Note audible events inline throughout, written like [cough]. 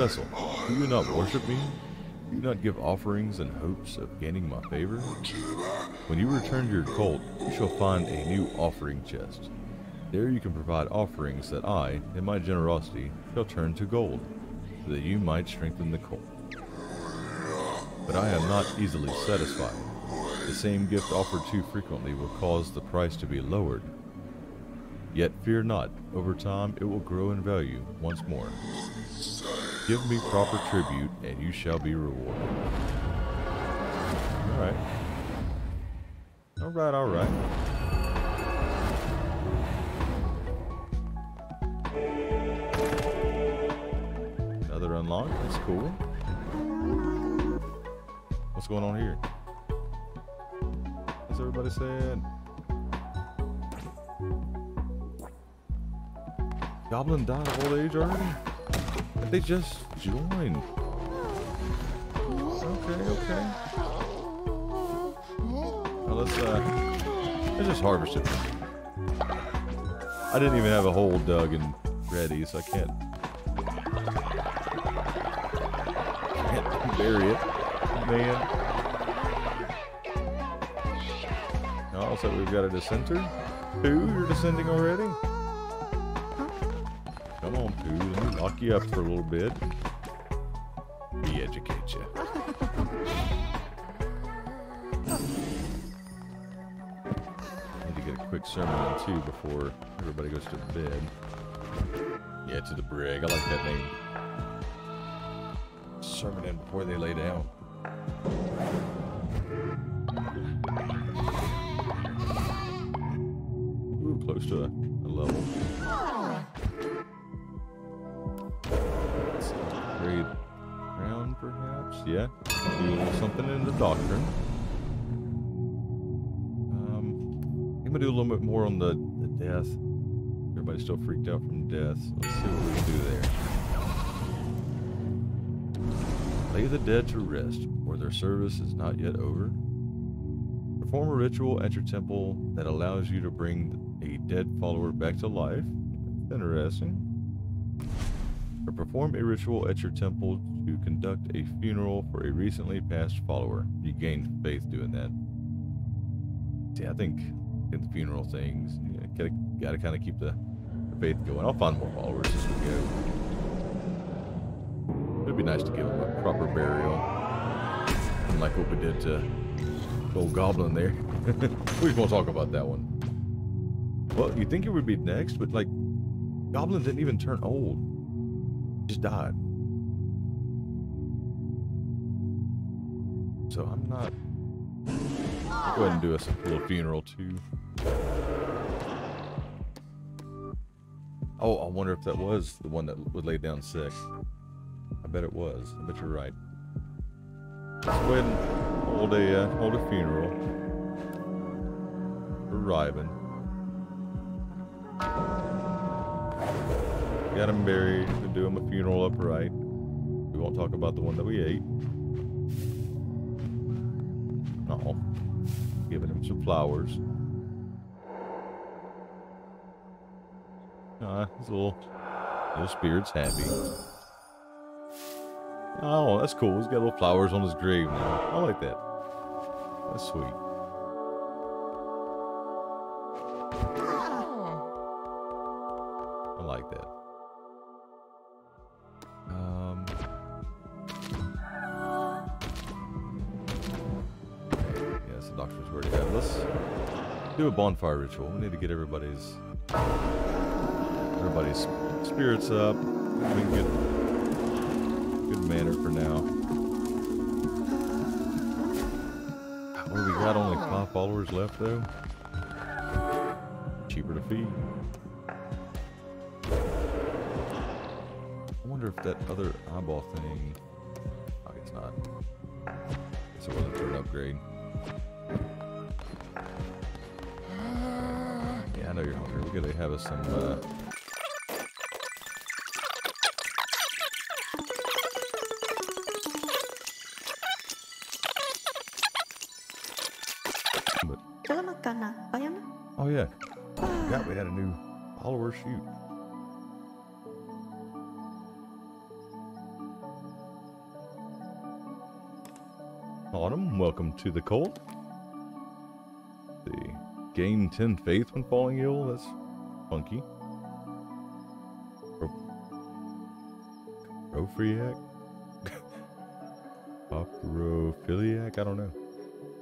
Vessel, do you not worship me? Do you not give offerings in hopes of gaining my favor? When you return to your cult, you shall find a new offering chest. There you can provide offerings that I, in my generosity, shall turn to gold, so that you might strengthen the cult. But I am not easily satisfied. The same gift offered too frequently will cause the price to be lowered. Yet fear not, over time it will grow in value once more. Give me proper tribute, and you shall be rewarded. Alright. Alright, alright. Another unlock, that's cool. What's going on here? What's everybody saying? Goblin died of old age already? They just joined. Okay, okay. Now let's uh let's just harvest it. I didn't even have a hole dug and ready, so I can't can't bury it. Man. Oh, so we've got a dissenter? Two, you're descending already? You up for a little bit. Re-educate you. Need to get a quick sermon in too before everybody goes to bed. Yeah, to the brig. I like that name. Sermon in before they lay down. Ooh, close to a, a level. Something in the doctrine. Um, I'm gonna do a little bit more on the, the death. Everybody's still freaked out from death. Let's see what we can do there. Lay the dead to rest, or their service is not yet over. Perform a ritual at your temple that allows you to bring a dead follower back to life. That's interesting or perform a ritual at your temple to conduct a funeral for a recently passed follower. You gain faith doing that. See, I think in the funeral things, you know, gotta, gotta kind of keep the, the faith going. I'll find more followers as we go. It'd be nice to give them a proper burial, unlike what we did to old goblin there. [laughs] we just won't talk about that one. Well, you think it would be next, but like, goblin didn't even turn old just died. So I'm not. I'll go ahead and do us a little funeral too. Oh, I wonder if that was the one that would lay down sick. I bet it was. I bet you're right. Let's go ahead and hold a uh, hold a funeral Ryben. Got him buried. To do him a funeral upright. We won't talk about the one that we ate. No. Giving him some flowers. Ah, his little, little spirit's happy. Oh, that's cool. He's got little flowers on his grave now. I like that. That's sweet. A bonfire ritual. We need to get everybody's everybody's spirits up. We can get good manner for now. What do we got? Only five followers left though. Cheaper to feed. I wonder if that other eyeball thing. Oh, it's not. Guess it wasn't for an upgrade. I know you're hungry. We gotta have us some. Uh, but, Salamat ka na. Ayan na. oh yeah, Forgot we had a new follower shoot. Autumn, welcome to the cult. Gain 10 faith when falling ill. That's funky. Profriac? Oporophiliac? [laughs] I don't know.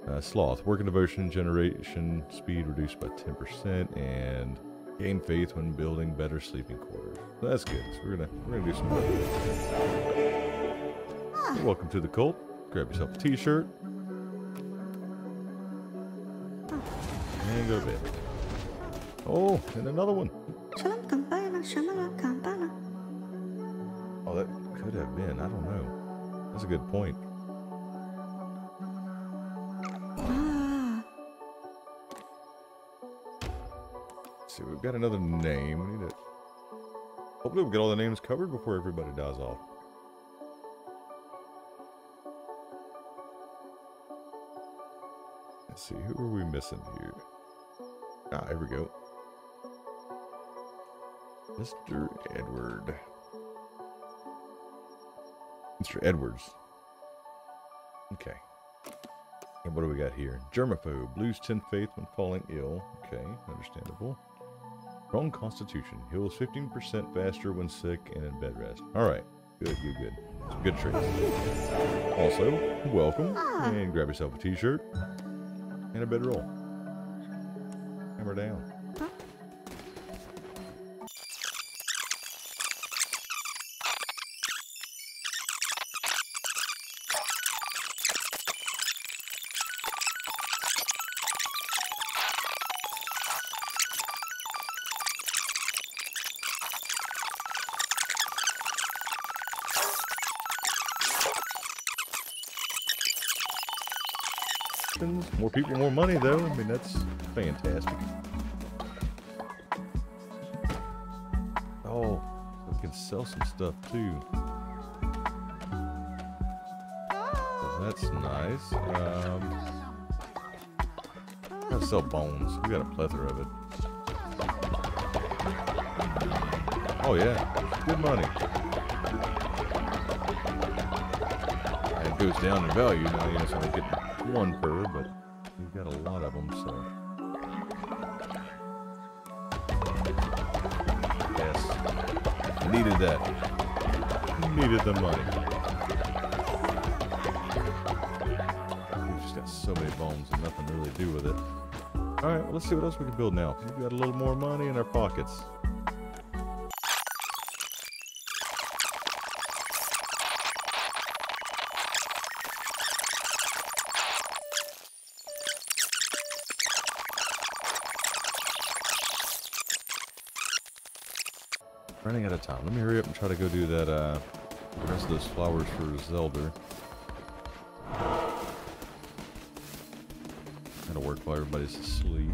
Uh, sloth, working devotion, generation speed reduced by 10%, and gain faith when building better sleeping quarters. That's good. So we're gonna we're gonna do some more. Welcome to the cult. Grab yourself a t-shirt. Oh, and another one. Oh, that could have been. I don't know. That's a good point. Let's see, we've got another name. We need to. Hopefully, we'll get all the names covered before everybody dies off. Let's see, who are we missing here? Ah, here we go. Mr. Edward. Mr. Edwards. Okay. And what do we got here? Germaphobe. Lose 10 faith when falling ill. Okay, understandable. Strong constitution. Heals 15% faster when sick and in bed rest. Alright. Good, good, good. Some good traits. Also, welcome. And grab yourself a t-shirt. And a bedroll. Hammer down. People, more money, though. I mean, that's fantastic. Oh, we can sell some stuff, too. That's nice. Um, gotta sell bones. We got a plethora of it. Oh, yeah. Good money. And it goes down in value now, you know, so we get one per, but got a lot of them, so. Yes. Needed that. Needed the money. We've just got so many bones and nothing to really do with it. Alright, well, let's see what else we can build now. We've got a little more money in our pockets. Running out of time. Let me hurry up and try to go do that, uh, the rest of those flowers for Zelda. That'll work while everybody's asleep.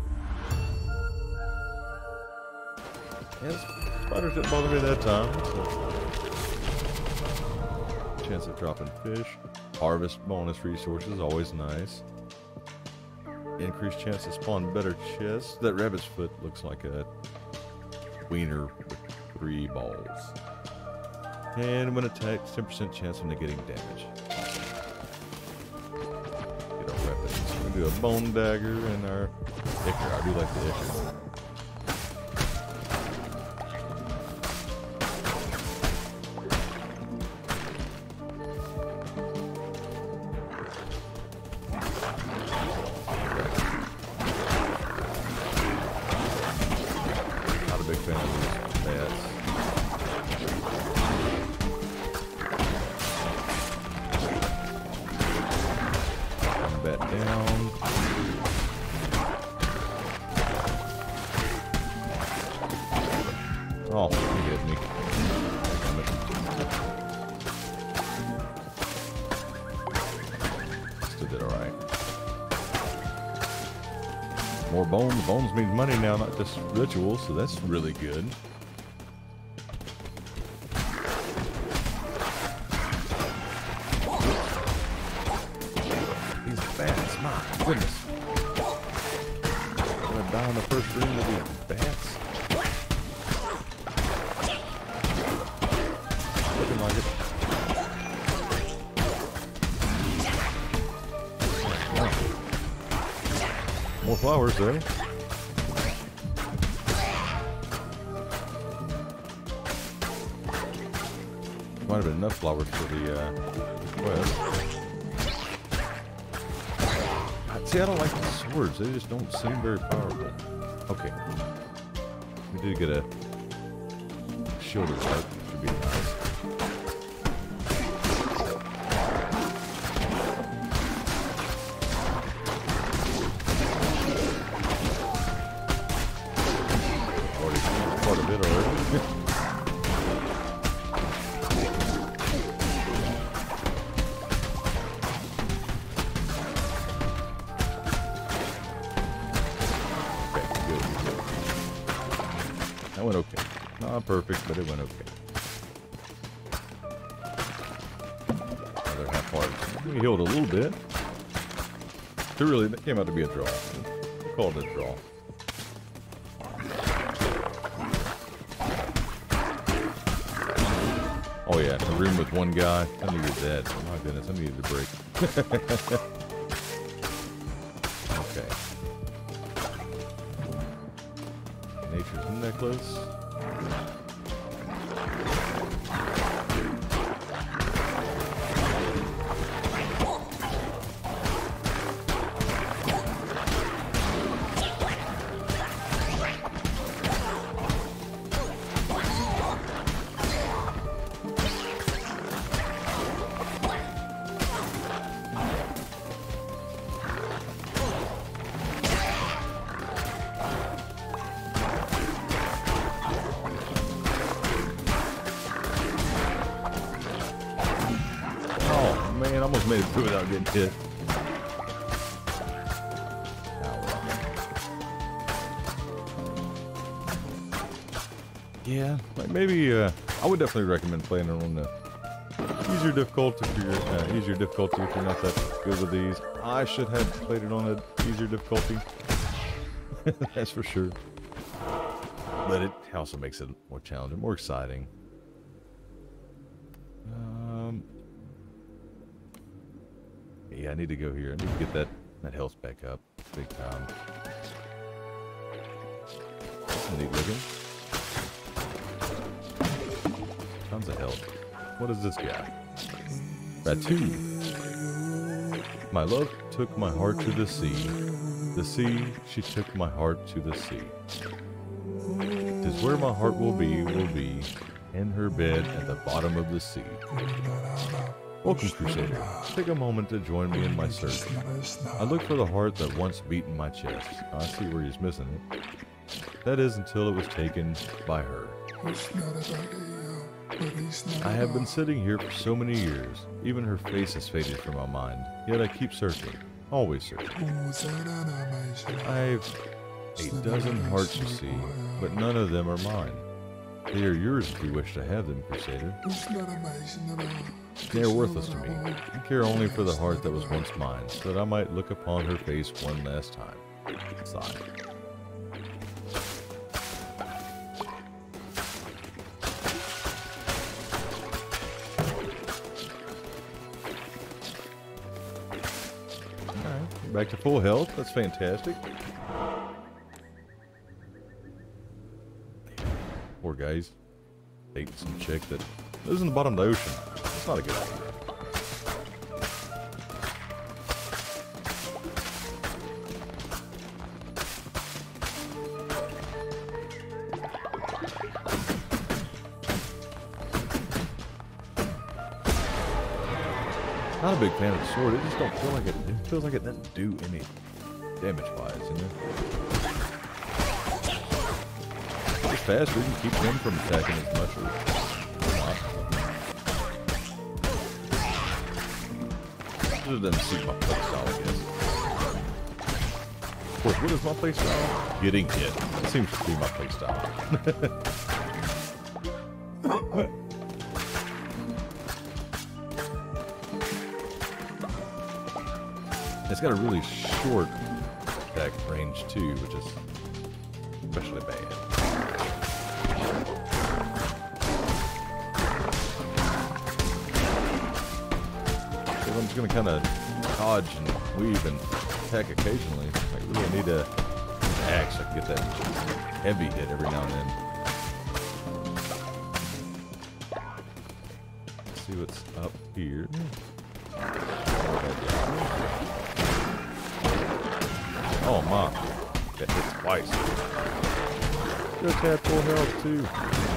Yeah, spiders didn't bother me that time. So. Chance of dropping fish. Harvest bonus resources, always nice. Increased chance to spawn better chests. That rabbit's foot looks like a wiener three balls. And when attacked, 10% chance of negating damage. Get our weapons. We're gonna do a bone dagger and our ichor. I do like the ichor. Bones. Means money now, not just rituals, so that's really good. These bats, my goodness. I'm gonna die in the first room of these bats? Looking like it. More flowers, eh? Might have been enough flowers for the uh, quest. See, I don't like the swords. They just don't seem very powerful. Okay. We did get a shield of That went okay. Not perfect, but it went okay. Other half heart. We healed a little bit. It really that came out to be a draw. We called it a draw. Oh yeah, a room with one guy. I needed you're. Oh my goodness, I needed a break. [laughs] Nature's almost made it through without getting hit. Yeah, like maybe uh, I would definitely recommend playing it on the easier difficulty if you're uh, easier difficulty if you're not that good with these. I should have played it on a easier difficulty. [laughs] That's for sure. But it also makes it more challenging, more exciting. Um, yeah, I need to go here. I need to get that that health back up, big time. Looking. Tons of health. What is this guy? Ratoo. My love took my heart to the sea. The sea, she took my heart to the sea. Tis where my heart will be, will be, in her bed at the bottom of the sea. Welcome, Crusader. Take a moment to join me in my search. I look for the heart that once beat in my chest. I see where he's missing it. That is until it was taken by her. I have been sitting here for so many years. Even her face has faded from my mind. Yet I keep searching. Always searching. I've a dozen hearts, you see, but none of them are mine. They are yours if you wish to have them, Crusader. They are worthless to me. I care only for the heart that was once mine, so that I might look upon her face one last time. Sigh. Alright, back to full health. That's fantastic. Guys. Dating some chick that lives in the bottom of the ocean. That's not a good idea. Not a big fan of the sword. It just don't feel like it. It feels like it doesn't do any damage wise, you know. It's we can keep them from attacking as much or not. It doesn't suit my playstyle, I guess. Of course, what is my playstyle? Getting hit. That seems to be my playstyle. [laughs] It's got a really short attack range too, which is especially bad. Just gonna kind of dodge and weave and attack occasionally. I really need a axe. I can get that heavy hit every now and then. Let's see what's up here. Oh my. that hit twice. Just had full health too.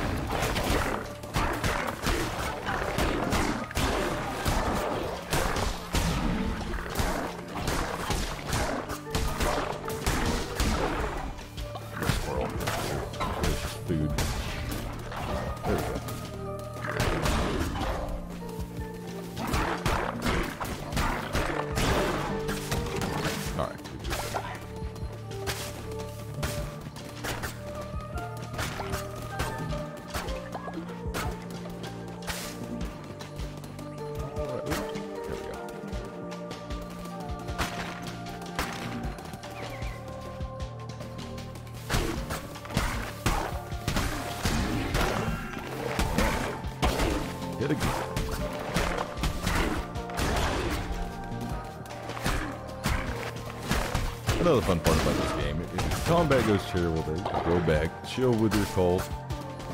Another fun part about this game, if combat goes terrible, there, go back, chill with your colt,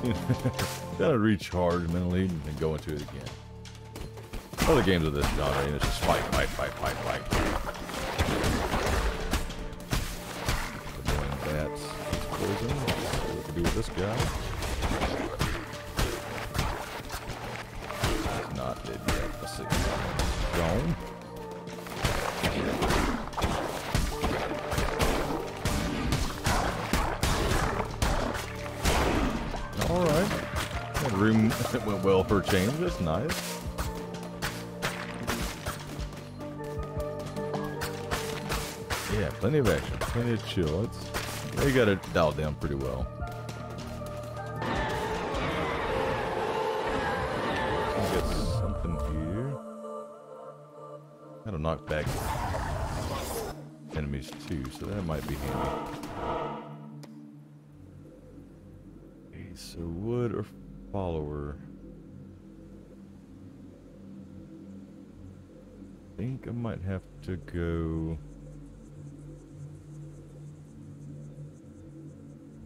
kind [laughs] of recharge mentally, and then go into it again. Other games of this genre, you know, it's just fight, fight, fight, fight, fight. Annoying poison. What to do with this guy. He's not dead yet. Let's see. Gone. That room [laughs] went well for change. That's nice. Yeah, plenty of action, plenty of chill. It's, they got it dialed down pretty well. Get something here. That'll knock back enemies too, so that might be handy. So wood or follower? I think I might have to go.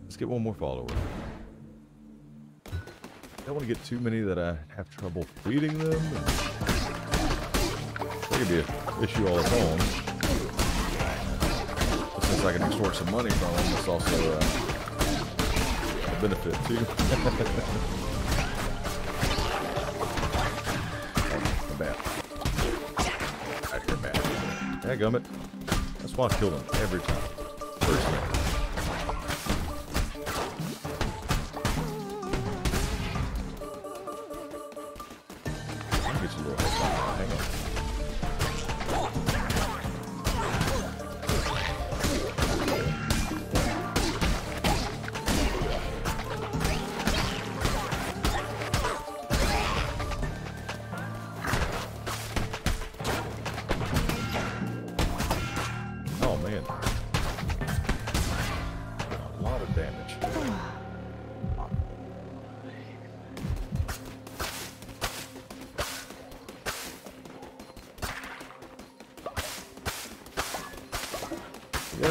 Let's get one more follower. I don't want to get too many that I have trouble feeding them. That could be an issue all its own. But since I can extort some money from them, it's also uh, a benefit too. [laughs] Dadgummit. That's why I kill them every time.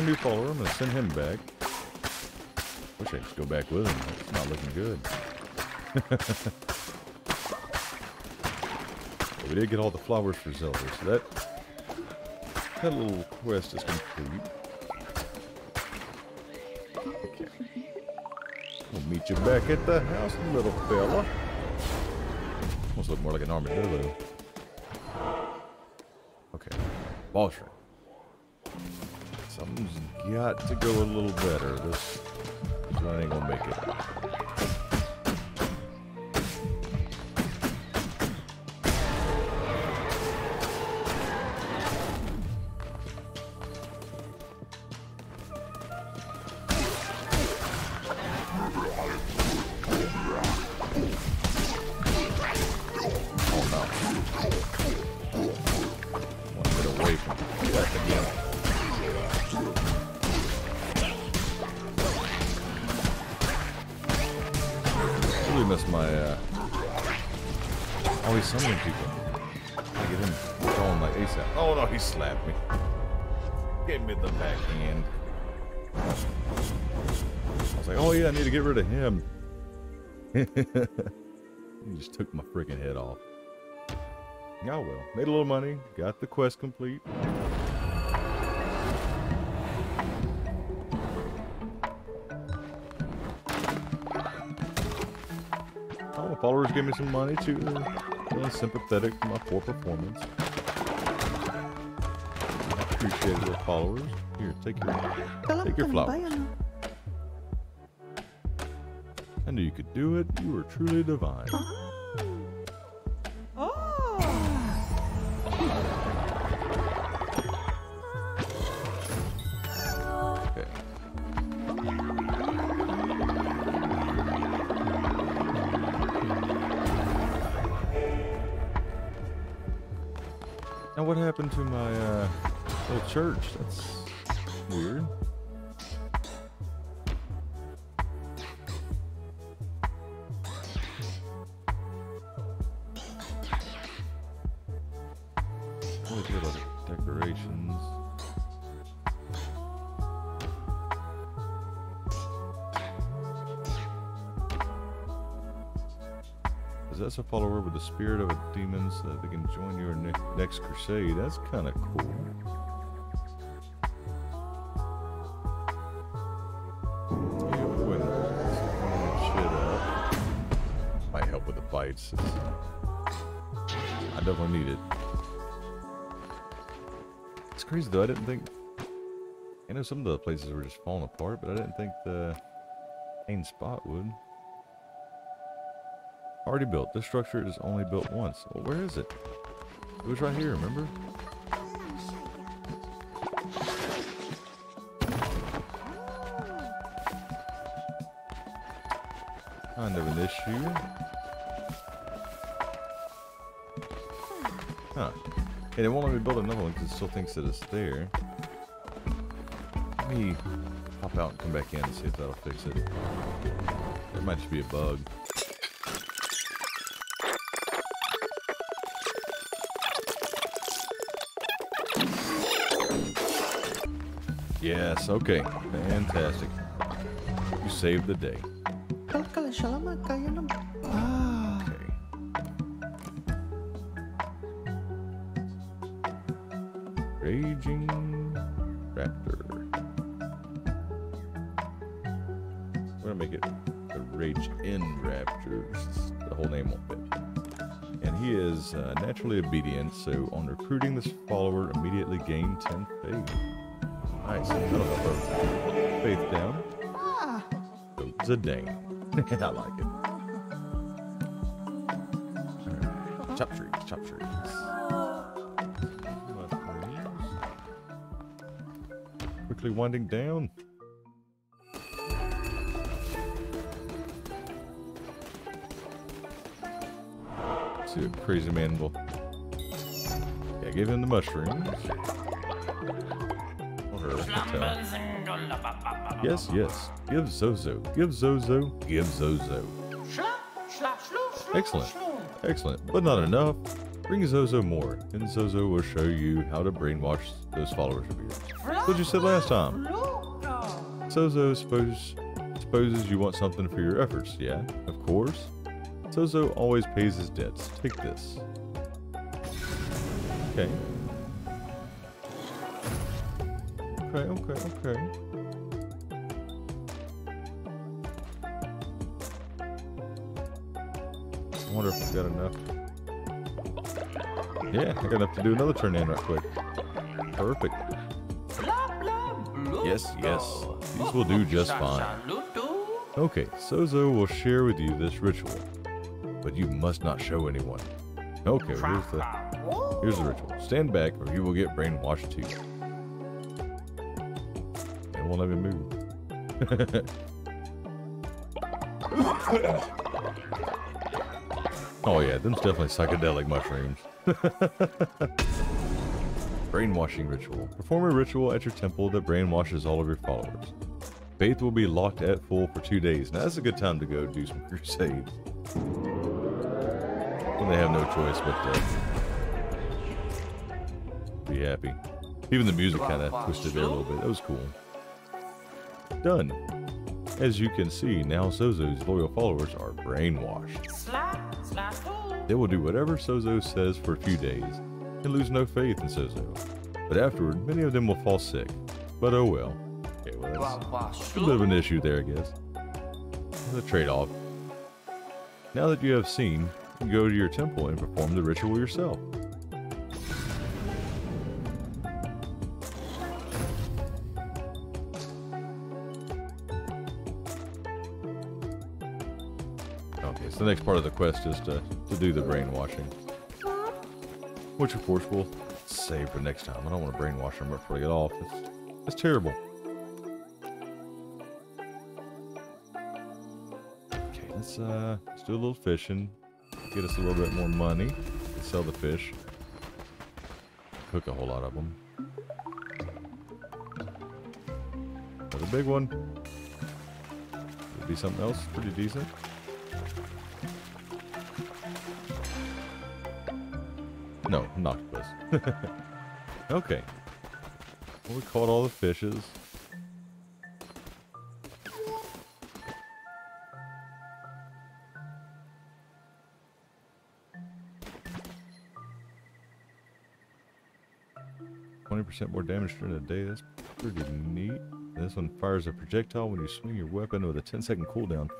New follower. I'm gonna send him back. Wish I could go back with him. It's not looking good. [laughs] But we did get all the flowers for Zelda, so that that little quest is complete. Okay. We'll meet you back at the house, little fella. Almost look more like an armadillo. Okay. Boss ring. Something's got to go a little better. This, this ain't gonna make it. He [laughs] just took my freaking head off. Oh well, made a little money, got the quest complete. Oh, my followers gave me some money too. Feeling sympathetic for my poor performance. I appreciate your followers. Here, take your take your flowers. I knew you could do it. You were truly divine. Now what happened to my uh, little church? That's At all the decorations. Possess a follower with the spirit of a demon so that they can join your ne next crusade. That's kind of cool. Might help with the fights. I definitely need it. Crazy though. I didn't think. I know some of the places were just falling apart, but I didn't think the main spot would. Already built. This structure is only built once. Well, where is it? It was right here, remember? Kind of an issue. Huh. Hey, they won't let me build another one because it still thinks that it's there. Let me pop out and come back in and see if that'll fix it. It might just be a bug. Yes, okay. Fantastic. You saved the day. Naturally obedient, so on recruiting this follower, immediately gain 10 faith. Nice. That'll help her faith down. Ah. So, Zidane. [laughs] I like it. Chop trees, chop trees. Quickly winding down. Crazy man will. Give him the mushrooms. Yes, yes. Give Sozo. Give Sozo. Give Sozo. Excellent. Excellent. But not enough. Bring Sozo more, and Sozo will show you how to brainwash those followers of yours. What you said last time. Sozo suppose, supposes you want something for your efforts, yeah? Of course. Sozo always pays his debts. Take this. Okay. Okay, okay, okay. I wonder if I've got enough. Yeah, I got enough to do another turn in right quick. Perfect. Yes, yes. These will do just fine. Okay, Sozo will share with you this ritual, but you must not show anyone. Okay, here's the here's the ritual. Stand back, or you will get brainwashed too. It won't let me move. [laughs] oh yeah, them's definitely psychedelic mushrooms. [laughs] Brainwashing ritual. Perform a ritual at your temple that brainwashes all of your followers. Faith will be locked at full for two days. Now that's a good time to go do some [laughs] crusades. When they have no choice but to be happy. Even the music kind of twisted there a little bit. That was cool. Done. As you can see, now Sozo's loyal followers are brainwashed. They will do whatever Sozo says for a few days and lose no faith in Sozo. But afterward, many of them will fall sick. But oh well. Okay, well that's a bit of an issue there, I guess. The trade-off. Now that you have seen, you can go to your temple and perform the ritual yourself. The next part of the quest is to, to do the brainwashing. Which of course we'll save for next time. I don't want to brainwash them before I get off. It's, it's terrible. Okay, let's uh let's do a little fishing. Get us a little bit more money. Sell the fish. Cook a whole lot of them. Another big one. Could be something else pretty decent. No, an octopus. [laughs] okay. Well, we caught all the fishes. Twenty percent more damage during the day. That's pretty neat. This one fires a projectile when you swing your weapon with a 10 second cooldown.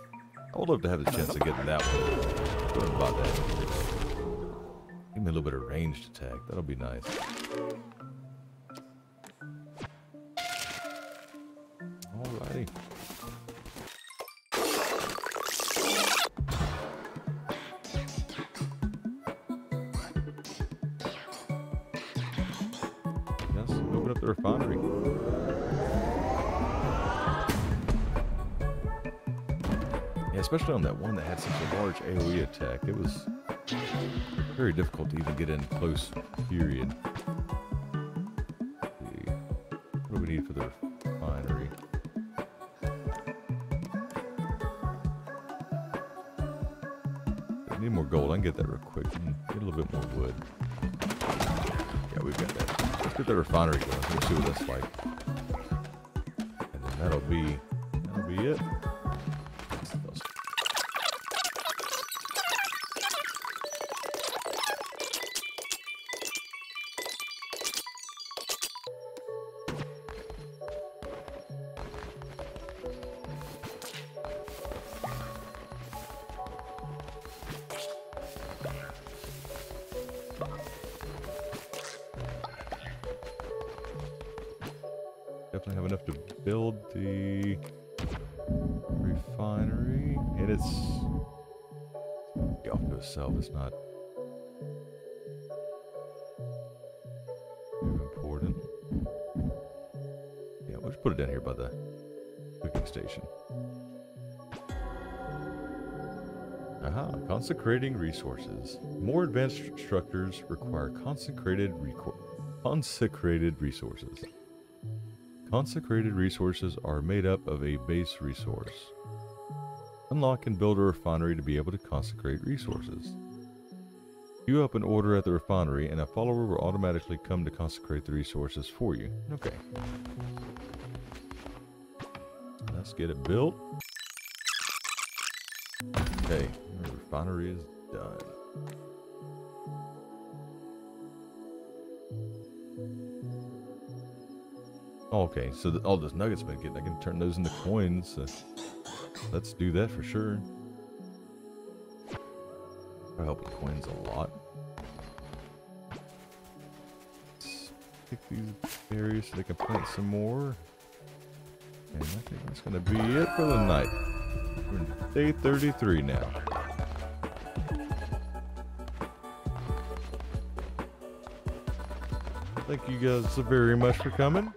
I would love to have the chance to get that one. Buy that. Me a little bit of ranged attack. That'll be nice. Alrighty. Yes, open up the refinery. Yeah, especially on that one that had such a large AoE attack. It was very difficult to even get in close, period. What do we need for the refinery? I need more gold. I can get that real quick. Hmm, get a little bit more wood. Yeah, we've got that. Let's get the refinery going. Let's see what that's like. And then that'll be that'll be it. Definitely have enough to build the refinery. And it's off to itself. It's not important. Yeah, we'll just put it down here by the cooking station. Aha, consecrating resources. More advanced structures require consecrated consecrated resources. Consecrated resources are made up of a base resource. Unlock and build a refinery to be able to consecrate resources. You up an order at the refinery and a follower will automatically come to consecrate the resources for you. Okay. Let's get it built. Okay, the refinery is done. Okay, so the, all those nuggets I've been getting, I can turn those into coins. Uh, let's do that for sure. I help with coins a lot. Let's pick these berries so they can plant some more. And I think that's going to be it for the night. We're day 33 now. Thank you guys very much for coming.